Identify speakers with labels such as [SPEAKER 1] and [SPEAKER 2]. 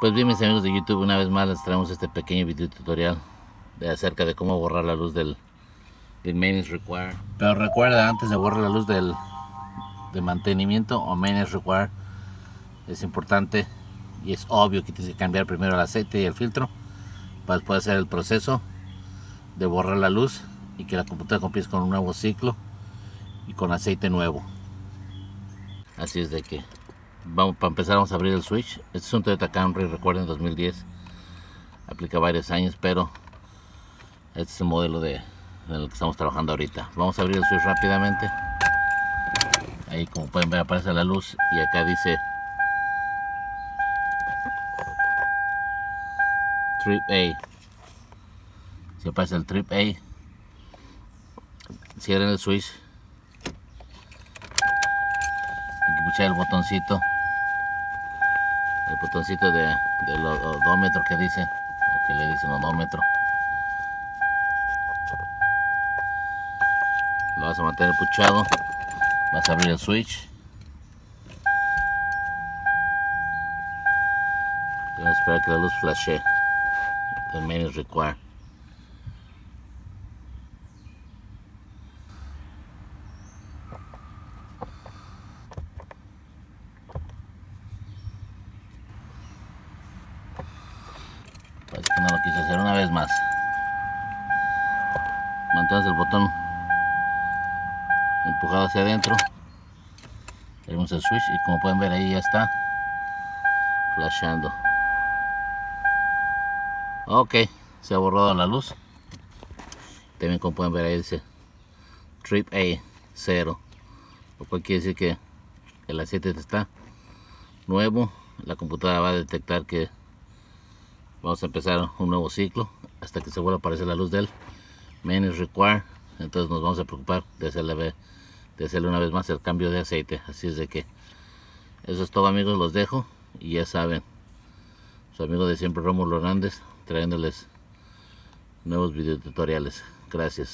[SPEAKER 1] Pues bien mis amigos de YouTube, una vez más les traemos este pequeño video tutorial de acerca de cómo borrar la luz del, del maintenance require. Pero recuerda, antes de borrar la luz del de mantenimiento o maintenance require, es importante y es obvio que tienes que cambiar primero el aceite y el filtro para después hacer el proceso de borrar la luz y que la computadora comience con un nuevo ciclo y con aceite nuevo. Así es de que vamos para empezar vamos a abrir el switch. Este es un Toyota Camry recuerden 2010 aplica varios años pero este es el modelo de, en el que estamos trabajando ahorita. Vamos a abrir el switch rápidamente. Ahí como pueden ver aparece la luz y acá dice Trip A. Si aparece el Trip A cierren el switch. Puchar el botoncito el botoncito de, del odómetro que dice o que le dicen odómetro. Lo vas a mantener puchado vas a abrir el switch. Y vas a esperar que la luz flashe el main require Parece que no lo quise hacer una vez más. Mantienes el botón empujado hacia adentro. Tenemos el switch y como pueden ver ahí ya está flashando. Ok, se ha borrado la luz. También como pueden ver ahí dice Trip A 0. Lo cual quiere decir que el aceite está nuevo. La computadora va a detectar que vamos a empezar un nuevo ciclo hasta que se vuelva a aparecer la luz del main require entonces nos vamos a preocupar de hacerle, de hacerle una vez más el cambio de aceite. Así es de que eso es todo amigos los dejo y ya saben su amigo de siempre Rómulo Hernández trayéndoles nuevos videotutoriales. Gracias